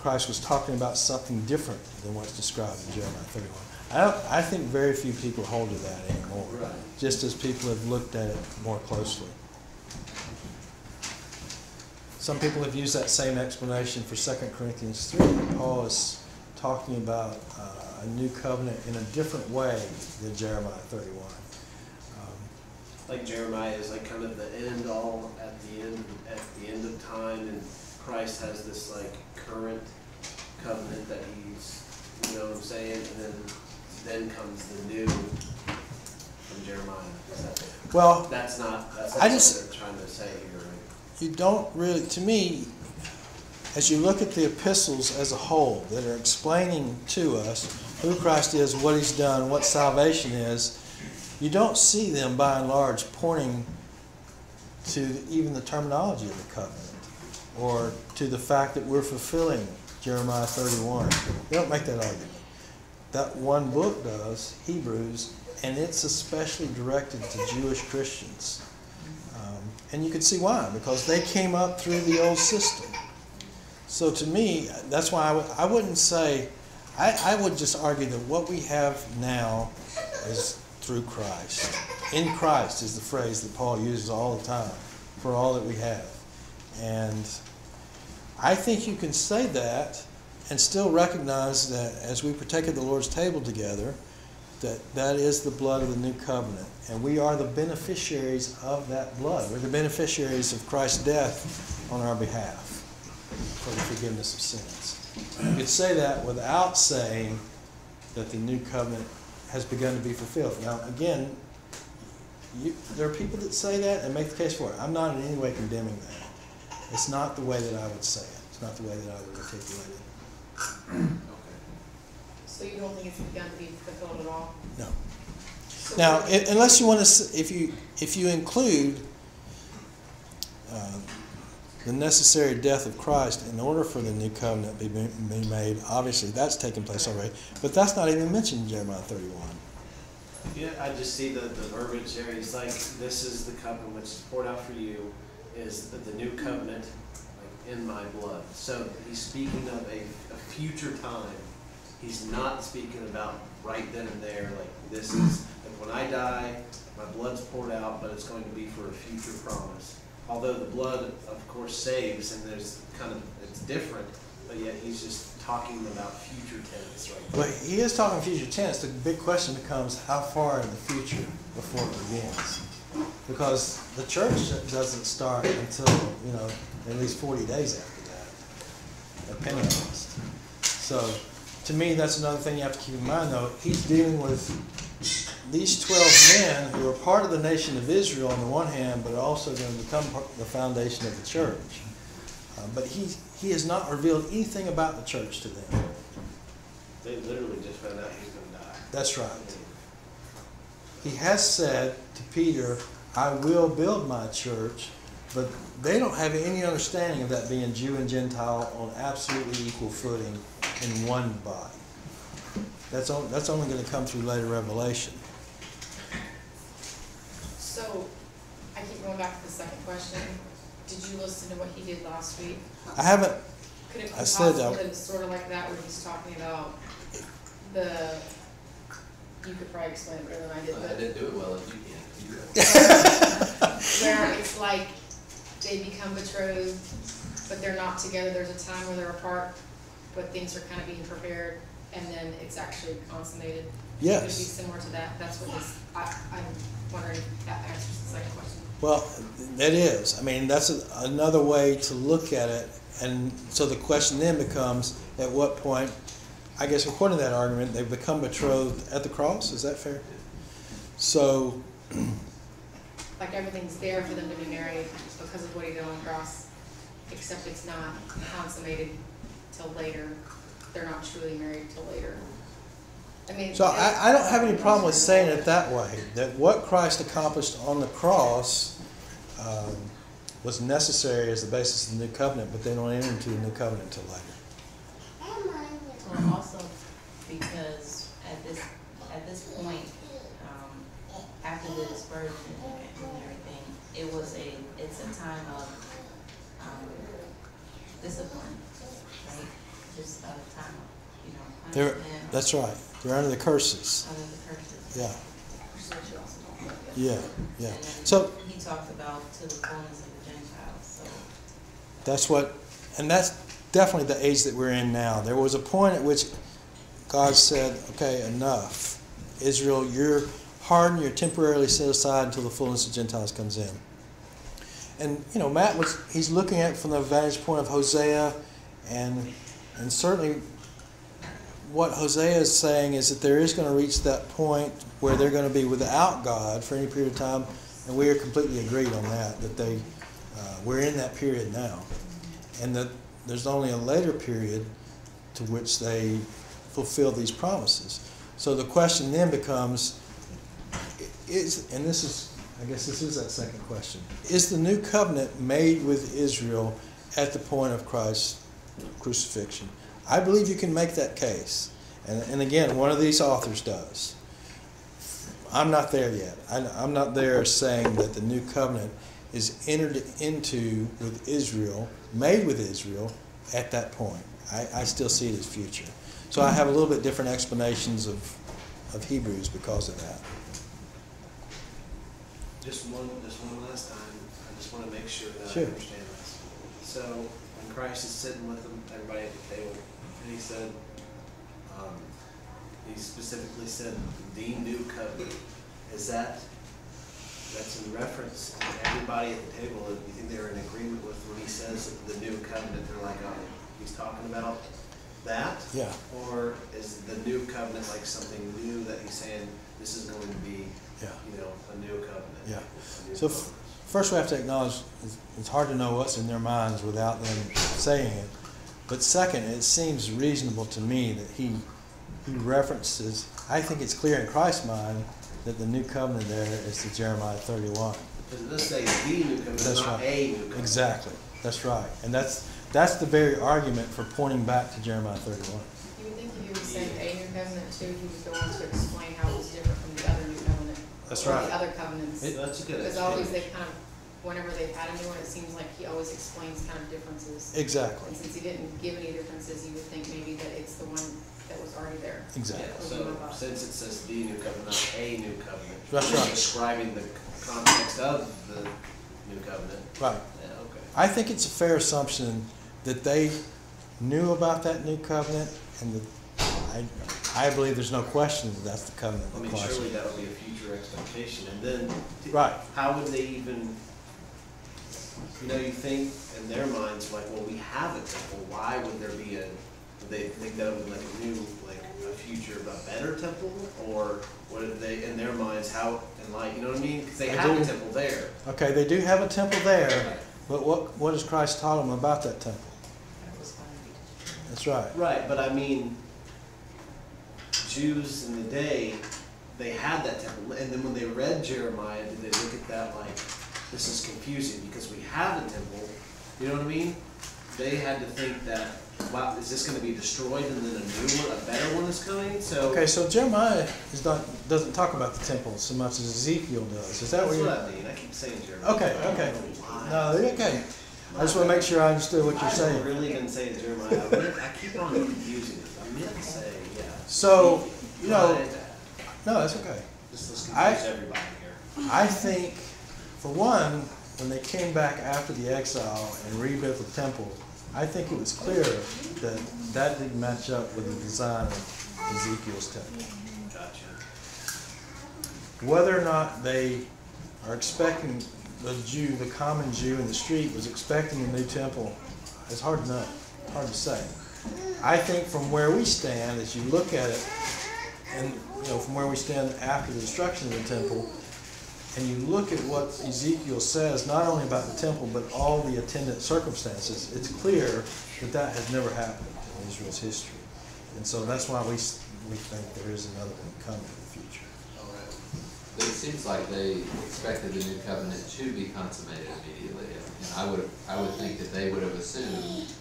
Christ was talking about something different than what's described in Jeremiah 31. I, don't, I think very few people hold to that anymore,
Right.
just as people have looked at it more closely. Some people have used that same explanation for 2 Corinthians 3. Paul is talking about uh, a new covenant in a different way than Jeremiah 31. Um,
Like Jeremiah is like kind of the end all at the end, at the end of time, and Christ has this like current covenant that he's, you know what I'm saying? And then, then comes the new from Jeremiah. Is that-
Well,
That's not, that's
I
not what
just-
they're trying to say here, right?
you don't really, to me, as you look at the epistles as a whole that are explaining to us who Christ is, what he's done, what salvation is, you don't see them by and large pointing to even the terminology of the covenant or to the fact that we're fulfilling Jeremiah 31. They don't make that argument. That one book does, Hebrews, and it's especially directed to Jewish Christians. Um, and you can see why, because they came up through the old system. So to me, that's why I w- I wouldn't say, I, I would just argue that what we have now is through Christ. In Christ is the phrase that Paul uses all the time for all that we have. And I think you can say that and still recognize that as we partake of the Lord's table together, that that is the blood of the new covenant. And we are the beneficiaries of that blood. We're the beneficiaries of Christ's death on our behalf for the forgiveness of sins. You could say that without saying that the new covenant has begun to be fulfilled. Now, again, you, there are people that say that and make the case for it. I'm not in any way condemning that. It's not the way that I would say it. It's not the way that I would articulate it.
Okay.
So you don't think it's begun to be fulfilled at all?
No.
So
Now,
what-
i- unless you want to, if you if you include uh, the necessary death of Christ in order for the new covenant to be, be made, obviously that's taken place already. But that's not even mentioned in Jeremiah 31.
Yeah, I just see the, the verbiage there, he's like, this is the covenant which is poured out for you, is the, the new covenant, like, in my blood. So he's speaking of a, a future time. He's not speaking about right then and there, like, this is, like, when I die, my blood's poured out, but it's going to be for a future promise. Although the blood, of course, saves, and there's kind of, it's different, but yet he's just talking about future tense right there.
But he is talking future tense. The big question becomes how far in the future before it begins. Because the church doesn't start until, you know, at least 40 days after that, at Pentecost. So, to me, that's another thing you have to keep in mind, though. He's dealing with these 12 men who are part of the nation of Israel on the one hand, but are also going to become part- the foundation of the church. Uh, but he, he has not revealed anything about the church to them.
They literally just found out he's gonna die.
That's right. He has said to Peter, I will build my church, but they don't have any understanding of that being Jew and Gentile on absolutely equal footing in one body. That's, on, that's only going to come through later revelation.
So, I keep going back to the second question. Did you listen to what he did last week?
I haven't,
Could it be
I said
possible
that-
that it's sort of like that where he's talking about the, you could probably explain it better than I did, But I
didn't do it well as you can. It.
where it's like they become betrothed, but they're not together, there's a time where they're apart, but things are kind of being prepared, and then it's actually consummated. Could it be
yes.
similar to that? That's what this, I, I'm wondering if that answers the second question.
Well, that is. I mean, that's a, another way to look at it. And so the question then becomes at what point, I guess according to that argument, they become betrothed at the cross? Is that fair? So,
Like everything's there for them to be married because of what he did on the cross, except it's not consummated till later. They're not truly married till later. I mean.
so I, I don't have any problem with saying it that way. That what Christ accomplished on the cross um, was necessary as the basis of the new covenant, but they don't enter into the new covenant until later.
Well, also because at this, at this point, um, after the dispersion and everything, it was a, it's a time of, um, discipline, right? Just a time of, you know,
They're, that's right. They're under the curses.
Under the curses.
Yeah,
Which is what you also talked about.
yeah, yeah.
And
So
He talked about to the fullness of the Gentiles, so.
That's what, and that's definitely the age that we're in now. There was a point at which God said, okay, enough. Israel, you're hardened, you're temporarily set aside until the fullness of Gentiles comes in. And, you know, Matt was, he's looking at from the vantage point of Hosea and, and certainly what Hosea is saying is that there is going to reach that point where they're going to be without God for any period of time, and we are completely agreed on that. That they, uh, we're in that period now, and that there's only a later period to which they fulfill these promises. So the question then becomes, is and this is, I guess this is that second question: Is the new covenant made with Israel at the point of Christ's crucifixion? I believe you can make that case. And, and again, one of these authors does. I'm not there yet. I, I'm not there saying that the new covenant is entered into with Israel, made with Israel, at that point. I, I still see it as future. So I have a little bit different explanations of, of Hebrews because of that.
Just one, just one last time, I just wanna make sure that I understand this. So, when Christ is sitting with them, everybody at the table, and he said, um, he specifically said, the new covenant, is that, that's in reference, to everybody at the table, do you think they're in agreement with when he says the new covenant, they're like, oh, he's talking about that?
Yeah.
Or is the new covenant like something new that he's saying, this is going to be,
Yeah.
you know, a new covenant?
Yeah.
new
So f- first we have to acknowledge it's, it's hard to know what's in their minds without them saying it. But second, it seems reasonable to me that he he references. I think it's clear in Christ's mind that the new covenant there is the Jeremiah 31.
Because it does say the new covenant,
That's
not
right.
a new covenant.
Exactly. That's right. And that's that's the very argument for pointing back to Jeremiah 31.
You would think if he was saying a new covenant too, he would go on to explain how
That's right.
The other covenants.
It- That's a good
Because always they kind of, whenever they've had a new one, it seems like he always explains kind of differences.
Exactly.
And since he didn't give any differences, you would think maybe that it's the one that was already there.
Exactly.
Yeah, so since it says the new covenant, not a new covenant.
That's
it's
right.
Describing the context of the new covenant.
Right.
Yeah, okay.
I think it's a fair assumption that they knew about that new covenant, and that I, I believe there's no question that that's the covenant
I mean, surely that would be a future expectation, and then.
Right.
How would they even, you know, you think in their minds, like, well, we have a temple, why would there be a, would they think that would be like a new, like, a future, a better temple? Or what if they, in their minds, how, and like, you know what I mean? Because they
I
have a
do.
temple there.
Okay, they do have a temple there, but what what has Christ taught them about that temple?
That was gonna be.
That's right.
Right, but I mean, Jews in the day, they had that temple, and then when they read Jeremiah, did they look at that like, this is confusing because we have a temple, you know what I mean? They had to think that, wow, is this gonna be destroyed and then a new one, a better one is coming, so.
Okay, so Jeremiah is not doesn't talk about the temple so much as Ezekiel does. Is that what you're?
what I mean, I keep saying Jeremiah.
Okay, okay. No, okay. I just want to make sure I understood what you're
I
saying.
really didn't say Jeremiah, I meant, I keep on confusing it, I meant to say, yeah.
So, you know- No, that's okay. I-
everybody here.
I think, for one, when they came back after the exile and rebuilt the temple, I think it was clear that that didn't match up with the design of Ezekiel's temple.
Gotcha.
Whether or not they are expecting the Jew, the common Jew in the street was expecting a new temple, it's hard to know, hard to say. I think from where we stand, as you look at it, and you know, from where we stand after the destruction of the temple, and you look at what Ezekiel says, not only about the temple, but all the attendant circumstances, it's clear that that has never happened in Israel's history. And so that's why we, we think there is another one coming in the future.
But it seems like they expected the new covenant to be consummated immediately. And I would, I would think that they would have assumed,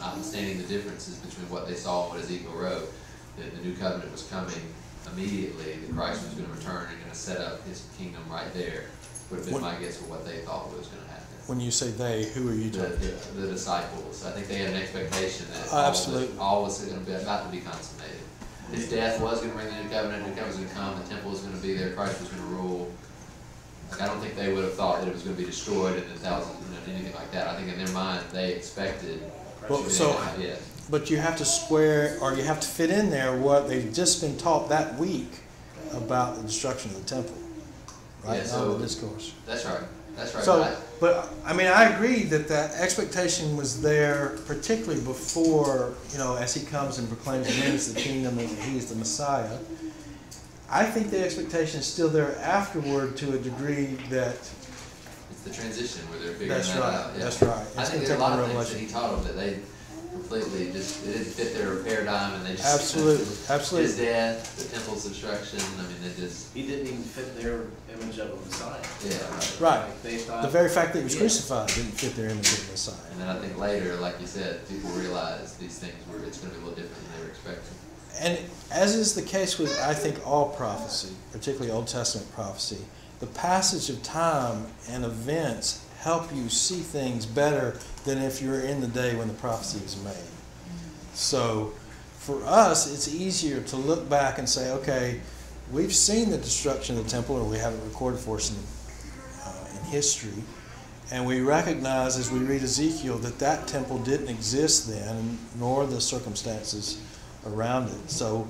notwithstanding the differences between what they saw and what Ezekiel wrote, that the new covenant was coming immediately, that Christ was gonna return and gonna set up his kingdom right there. Would have been my guess for what they thought was gonna happen.
When you say they, who are you
The,
talking
the, the disciples, I think they had an expectation that
Oh,
all,
absolutely.
was- all was gonna be, about to be consummated. His death was gonna bring the new covenant, new covenant was gonna come, the temple was gonna be there, Christ was gonna rule. Like, I don't think they would have thought that it was gonna be destroyed and that that was, you know, anything like that. I think in their mind, they expected.
Well, so-
yet.
But you have to square, or you have to fit in there what they've just been taught that week about the destruction of the temple. Right
Yeah, so-
the discourse.
That's right. That's right,
So,
but
I mean, I agree that that expectation was there, particularly before, you know, as he comes and proclaims the news of the kingdom and that he is the Messiah. I think the expectation is still there afterward to a degree that,
it's the transition where they're figuring
that's
that
right,
out, yeah.
that's right.
I think there's a lot of things that he taught them that they completely just, it didn't fit their paradigm and they just.
Absolutely,
His
absolutely.
death, the temple's destruction, I mean, they just,
He didn't even fit their image of a Messiah.
yeah.
Right.
Like, They thought.
The very fact that he was
Yeah.
crucified didn't fit their image of the Messiah.
And then I think later, like you said, people realize these things were, it's gonna be a little different than they were expecting.
And as is the case with, I think, all prophecy, particularly Old Testament prophecy, the passage of time and events help you see things better than if you're in the day when the prophecy was made. So for us, it's easier to look back and say, okay, we've seen the destruction of the temple, or we have it recorded for us in, uh, in history. And we recognize as we read Ezekiel that that temple didn't exist then, nor the circumstances around it. So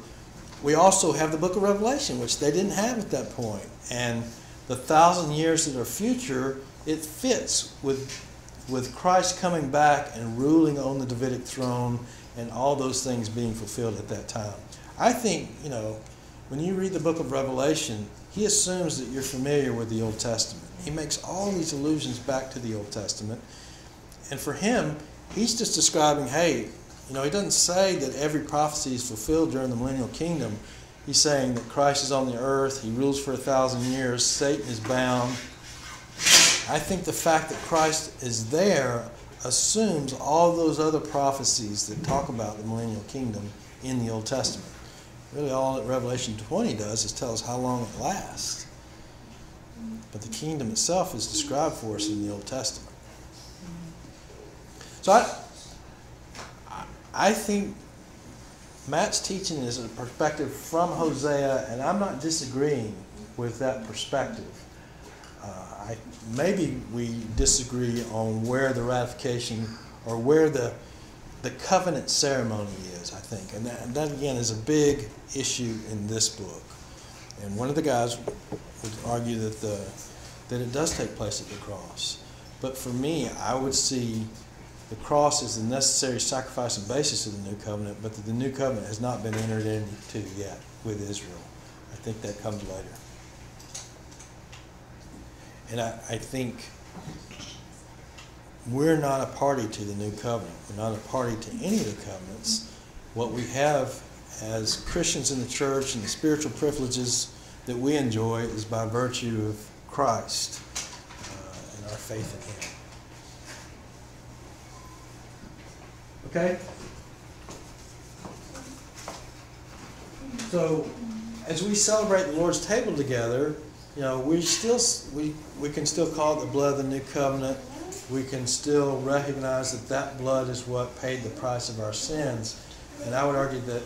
we also have the book of Revelation, which they didn't have at that point. And the thousand years that are future, it fits with, with Christ coming back and ruling on the Davidic throne and all those things being fulfilled at that time. I think, you know, when you read the book of Revelation, he assumes that you're familiar with the Old Testament. He makes all these allusions back to the Old Testament. And for him, he's just describing, hey, you know, he doesn't say that every prophecy is fulfilled during the millennial kingdom. He's saying that Christ is on the earth, he rules for a thousand years, Satan is bound. I think the fact that Christ is there assumes all those other prophecies that talk about the millennial kingdom in the Old Testament. Really, all that Revelation 20 does is tell us how long it lasts. But the kingdom itself is described for us in the Old Testament. So I, I think Matt's teaching is a perspective from Hosea, and I'm not disagreeing with that perspective. Uh, maybe we disagree on where the ratification or where the, the covenant ceremony is, I think. And that, that, again, is a big issue in this book. And one of the guys would argue that, the, that it does take place at the cross. But for me, I would see the cross as the necessary sacrifice and basis of the new covenant, but that the new covenant has not been entered into yet with Israel. I think that comes later. And I, I think we're not a party to the new covenant. We're not a party to any of the covenants. What we have as Christians in the church and the spiritual privileges that we enjoy is by virtue of Christ uh, and our faith in Him. Okay? So, as we celebrate the Lord's table together, you know, we still we we can still call it the blood of the new covenant. We can still recognize that that blood is what paid the price of our sins. And I would argue that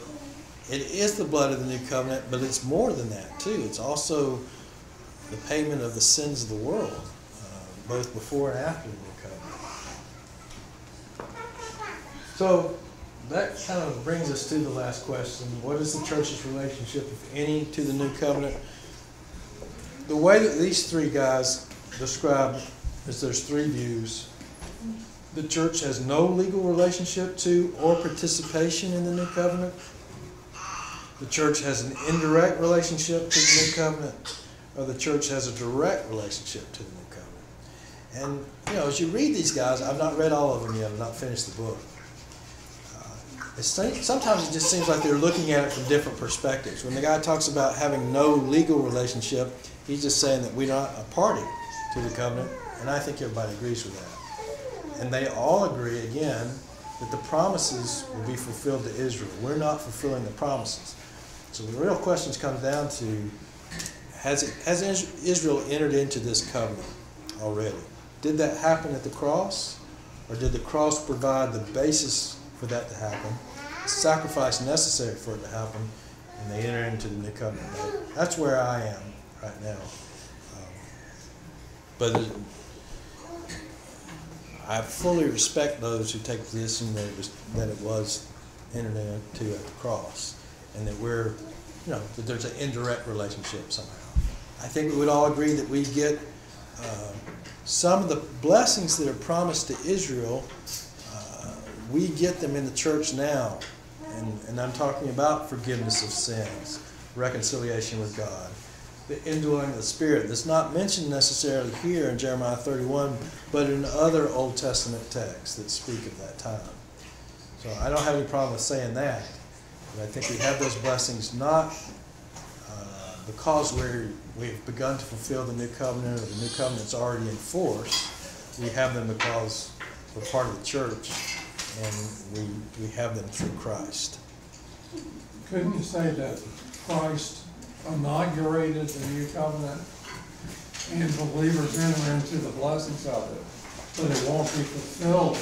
it is the blood of the new covenant, but it's more than that too. It's also the payment of the sins of the world, uh, both before and after the new covenant. So that kind of brings us to the last question. What is the church's relationship, if any, to the new covenant? The way that these three guys describe is there's three views. The church has no legal relationship to or participation in the new covenant. The church has an indirect relationship to the new covenant, or the church has a direct relationship to the new covenant. And, you know, as you read these guys, I've not read all of them yet, I've not finished the book. Sometimes it just seems like they're looking at it from different perspectives. When the guy talks about having no legal relationship, he's just saying that we're not a party to the covenant, and I think everybody agrees with that. And they all agree, again, that the promises will be fulfilled to Israel. We're not fulfilling the promises. So the real questions come down to has, it, has Israel entered into this covenant already? Did that happen at the cross? Or did the cross provide the basis for that to happen, sacrifice necessary for it to happen, and they enter into the new covenant? That's where I am right now. Um, but I fully respect those who take the position that it was, that it was entered into at the cross and that we're, you know, that there's an indirect relationship somehow. I think we would all agree that we get uh, some of the blessings that are promised to Israel, uh, we get them in the church now. And, and I'm talking about forgiveness of sins, reconciliation with God, the indwelling of the Spirit. That's not mentioned necessarily here in Jeremiah 31, but in other Old Testament texts that speak of that time. So I don't have any problem with saying that. But I think we have those blessings not uh, because we're, we've begun to fulfill the new covenant or the new covenant's already in force. We have them because we're part of the church and we, we have them through Christ.
Couldn't you say that Christ inaugurated the new covenant and believers enter into the blessings of it, but it won't be fulfilled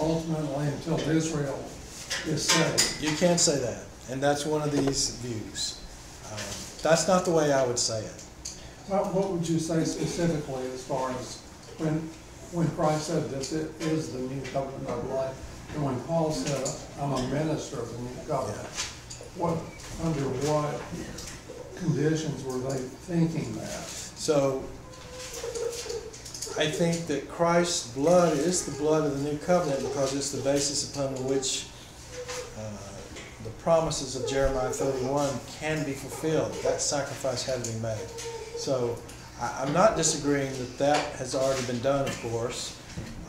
ultimately until Israel is saved?
You can't say that, and that's one of these views. Um, that's not the way I would say it.
What, what would you say specifically as far as when, when Christ said this it is the new covenant of life? And when Paul said, I'm a minister of the new covenant? What, under what conditions were they thinking that?
So, I think that Christ's blood is the blood of the new covenant because it's the basis upon which uh, the promises of Jeremiah 31 can be fulfilled. That sacrifice had to be made. So, I, I'm not disagreeing that that has already been done, of course.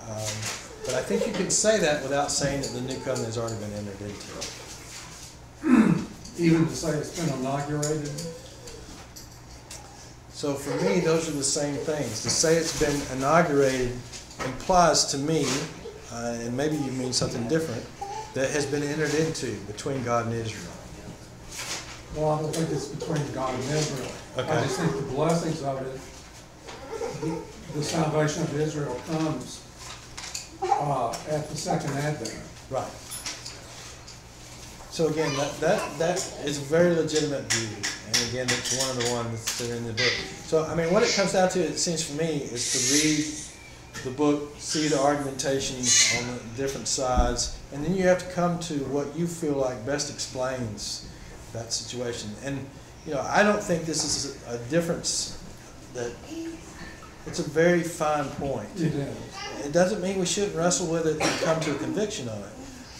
Um, but I think you can say that without saying that the new covenant has already been entered into.
Even to say it's been inaugurated?
So for me, those are the same things. To say it's been inaugurated implies to me, uh, and maybe you mean something different, that has been entered into between God and Israel.
Well, I don't think it's between God and Israel.
Okay.
I just think the blessings of it, the- the salvation of Israel comes uh, at the second advent.
Right. So again, that, that, that is a very legitimate view, and again, it's one of the ones that are in the book. So, I mean, what it comes down to, it seems for me, is to read the book, see the argumentation on the different sides, and then you have to come to what you feel like best explains that situation. And, you know, I don't think this is a difference that, it's a very fine point.
It is.
It doesn't mean we shouldn't wrestle with it and come to a conviction on it,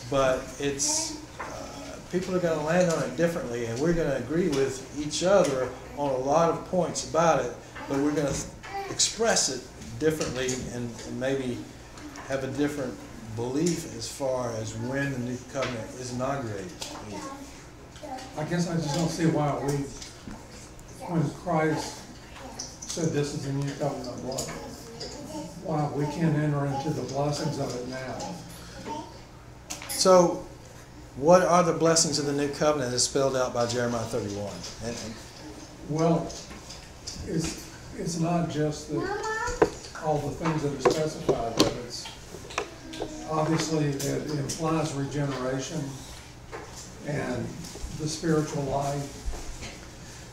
but it's, uh, people are gonna land on it differently, and we're gonna agree with each other on a lot of points about it, but we're gonna express it differently and, and maybe have a different belief as far as when the new covenant is inaugurated.
I guess I just don't see why we, when Christ said this is the new covenant of blood, why we can't enter into the blessings of it now.
So, what are the blessings of the new covenant as spelled out by Jeremiah thirty-one? And, and
Well, it's, it's not just that, all the things that are specified, but it's, obviously, it implies regeneration and the spiritual life.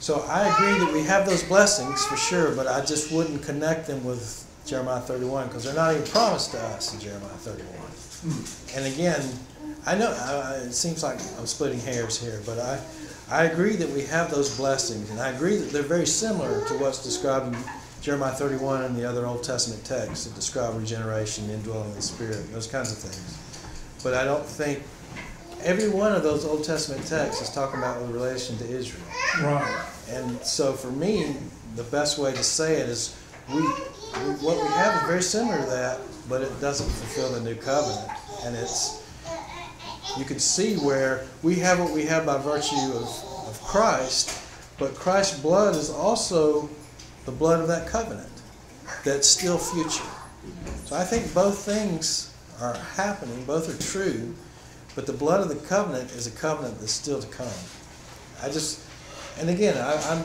So I agree that we have those blessings for sure, but I just wouldn't connect them with Jeremiah 31 because they're not even promised to us in Jeremiah 31. Hmm. And again, I know I, it seems like I'm splitting hairs here, but I, I agree that we have those blessings, and I agree that they're very similar to what's described in Jeremiah 31 and the other Old Testament texts that describe regeneration, indwelling of the Spirit, those kinds of things. But I don't think every one of those Old Testament texts is talking about with relation to Israel.
Right.
And so for me, the best way to say it is we, we what we have is very similar to that, but it doesn't fulfill the new covenant. And it's you can see where we have what we have by virtue of, of Christ, but Christ's blood is also the blood of that covenant that's still future. So I think both things are happening, both are true, but the blood of the covenant is a covenant that's still to come. I just, and again, I, I'm,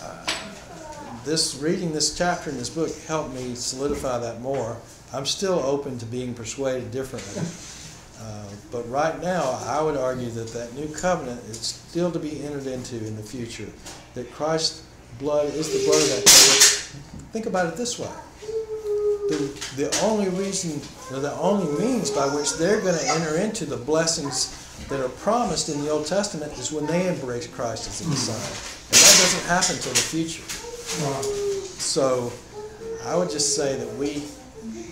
uh, this, reading this chapter in this book helped me solidify that more. I'm still open to being persuaded differently. Uh, but right now, I would argue that that new covenant is still to be entered into in the future. That Christ's blood is the blood of that covenant. Think about it this way. The, the only reason, or the only means by which they're going to enter into the blessings that are promised in the Old Testament is when they embrace Christ as the hmm. Messiah. And that doesn't happen until the future. So I would just say that we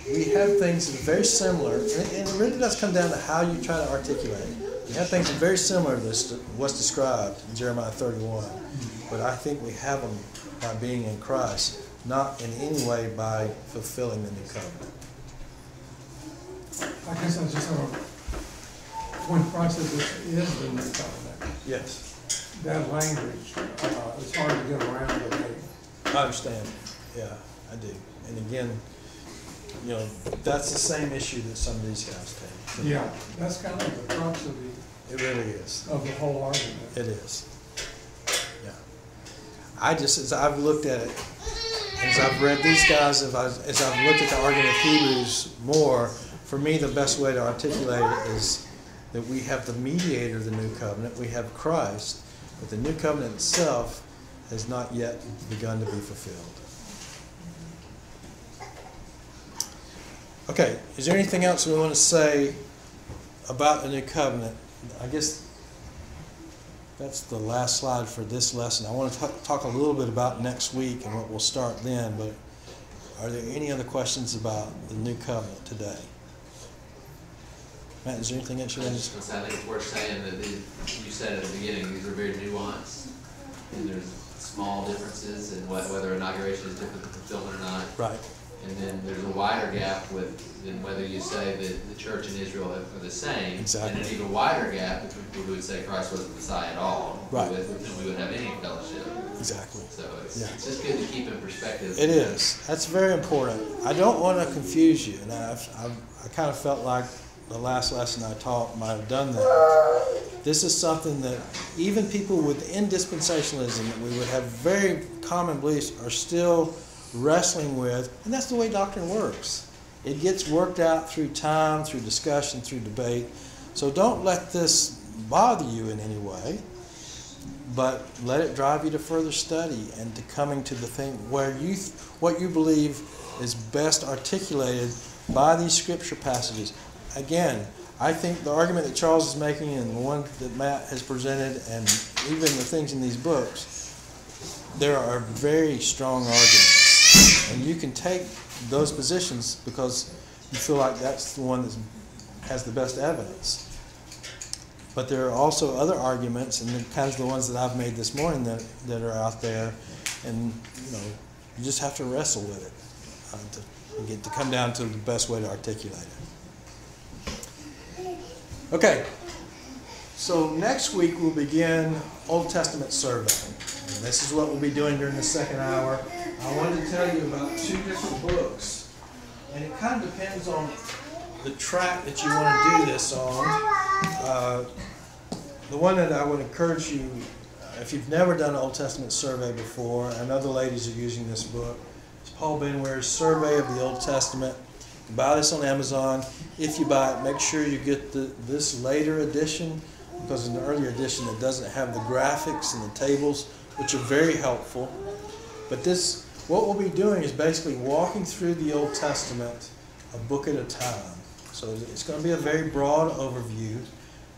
we have things that are very similar, and it, really does come down to how you try to articulate it. We have things that are very similar to this, to what's described in Jeremiah 31, hmm. but I think we have them by being in Christ, not in any way by fulfilling the new covenant.
I guess I just have a, Christ says this is the new covenant,
Yes,
that language, uh, it's hard to get around to me.
I understand. Yeah, I do. And again, you know, that's the same issue that some of these guys take.
Yeah, that's kind of the crux of the,
It really is.
of the whole argument.
It is. Yeah. I just, as I've looked at it, as I've read these guys, as I've, as I've looked at the argument of Hebrews more, for me, the best way to articulate it is that we have the mediator of the new covenant, we have Christ, but the new covenant itself has not yet begun to be fulfilled. Okay, is there anything else we want to say about the new covenant? I guess that's the last slide for this lesson. I want to ta- talk a little bit about next week and what we'll start then, but are there any other questions about the new covenant today? Matt, is there anything else you want to
say, I think it's worth saying that these, you said at the beginning, these are very nuanced, and there's small differences in whe- whether inauguration is different than fulfillment or not.
Right,
And then there's a wider gap with, whether you say that the church and Israel are the same.
Exactly.
And an even wider gap between people who would say Christ wasn't the Messiah at all.
Right.
We would- And we wouldn't have any fellowship.
exactly.
So it's,
Yeah.
it's just good to keep in perspective.
It is. That's very important. I don't want to confuse you, and I've, I've, I kind of felt like the last lesson I taught might have done that. This is something that even people within dispensationalism that we would have very common beliefs are still wrestling with, and that's the way doctrine works. It gets worked out through time, through discussion, through debate. So don't let this bother you in any way but let it drive you to further study and to coming to the thing where you what you believe is best articulated by these scripture passages. Again, I think the argument that Charles is making and the one that Matt has presented and even the things in these books, there are very strong arguments. And you can take those positions because you feel like that's the one that has the best evidence. But there are also other arguments, and the kinds of the ones that I've made this morning that, that are out there, and you know, you just have to wrestle with it uh, to get to come down to the best way to articulate it. Okay, so next week we'll begin Old Testament survey. And this is what we'll be doing during the second hour. I wanted to tell you about two different books, and it kind of depends on the track that you want to do this on. Uh, the one that I would encourage you, uh, if you've never done an Old Testament survey before, and other ladies are using this book, it's Paul Benware's Survey of the Old Testament. You can buy this on Amazon. If you buy it, make sure you get the, this later edition because in the earlier edition it doesn't have the graphics and the tables, which are very helpful. But this, what we'll be doing is basically walking through the Old Testament a book at a time. So it's going to be a very broad overview,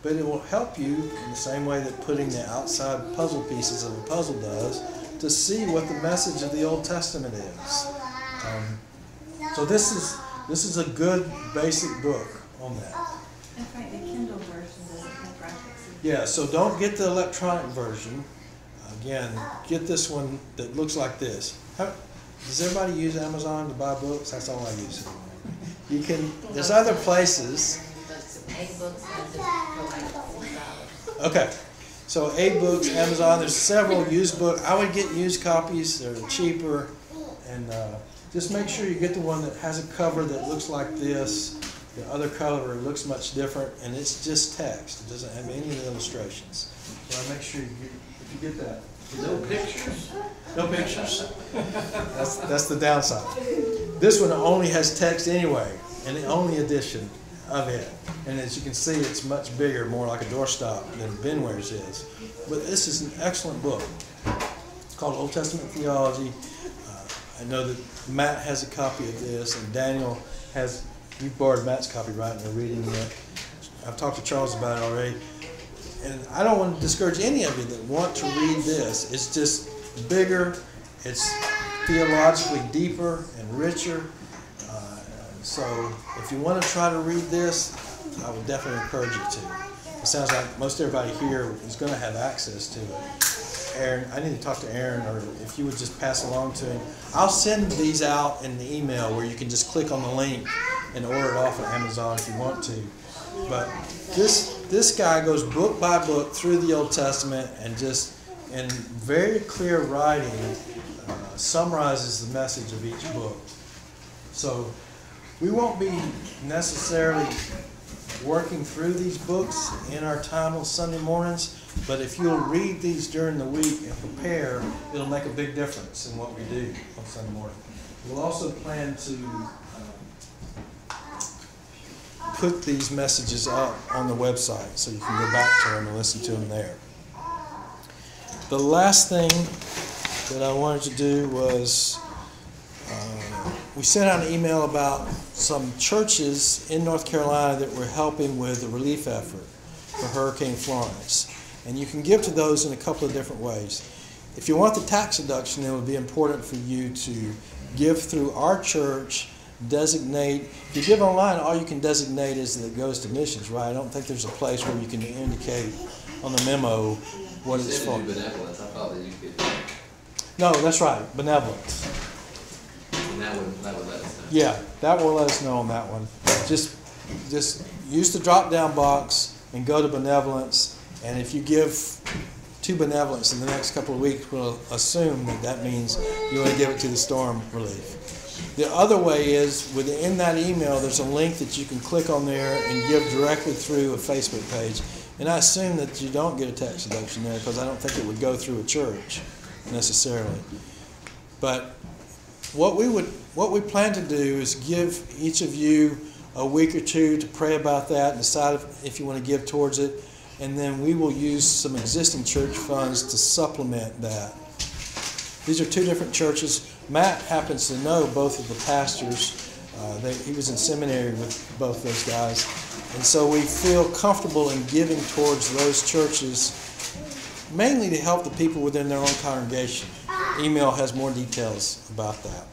but it will help you in the same way that putting the outside puzzle pieces of a puzzle does to see what the message of the Old Testament is. Um, so this is this is a good basic book on that.
That's right, the Kindle version.
Yeah, so don't get the electronic version. Again, get this one that looks like this. How, does everybody use Amazon to buy books? That's all I use. You can. There's other places. Okay, so AbeBooks, Amazon. There's several used book. I would get used copies. They're cheaper, and uh, just make sure you get the one that has a cover that looks like this. The other cover looks much different, and it's just text. It doesn't have any of the illustrations. So I make sure you get, if you get that.
No pictures?
No pictures. That's, that's the downside. This one only has text anyway, and the only edition of it. And as you can see, it's much bigger, more like a doorstop than Benware's is. But this is an excellent book. It's called Old Testament Theology. Uh, I know that Matt has a copy of this, and Daniel has, you borrowed Matt's copyright and they're reading it. I've talked to Charles about it already. And I don't want to discourage any of you that want to read this. It's just bigger, it's theologically deeper and and richer. Uh, so if you want to try to read this, I would definitely encourage you to. It sounds like most everybody here is going to have access to it. Aaron, I need to talk to Aaron, or if you would just pass along to him. I'll send these out in the email where you can just click on the link and order it off of Amazon if you want to. But this this guy goes book by book through the Old Testament and just in very clear writing uh, summarizes the message of each book. So we won't be necessarily working through these books in our time on Sunday mornings, but if you'll read these during the week and prepare, it'll make a big difference in what we do on Sunday morning. We'll also plan to um, put these messages up on the website so you can go back to them and listen to them there. The last thing that I wanted to do was uh, we sent out an email about some churches in North Carolina that were helping with the relief effort for Hurricane Florence. And you can give to those in a couple of different ways. If you want the tax deduction, it would be important for you to give through our church, designate. If you give online, all you can designate is that it goes to missions, right? I don't think there's a place where you can indicate on the memo what it's for.
benevolence, I thought that you could,
No, that's right, benevolence.
and that would, that would let us know.
Yeah, that will let us know on that one. Just, just use the drop-down box and go to benevolence. And if you give to benevolence in the next couple of weeks, we'll assume that that means you want to give it to the storm relief. The other way is within that email, there's a link that you can click on there and give directly through a Facebook page. And I assume that you don't get a tax deduction there because I don't think it would go through a church necessarily. But what we would what we plan to do is give each of you a week or two to pray about that and decide if, if you want to give towards it and then we will use some existing church funds to supplement that. These are two different churches. Matt happens to know both of the pastors. Uh, they, he was in seminary with both those guys. And so we feel comfortable in giving towards those churches mainly to help the people within their own congregation. Email has more details about that